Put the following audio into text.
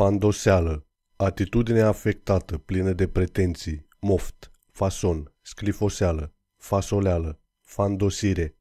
Fandoseală. Atitudine afectată, plină de pretenții, moft, fason, sclifoseală, fasoleală, fandosire,